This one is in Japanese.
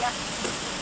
Yeah.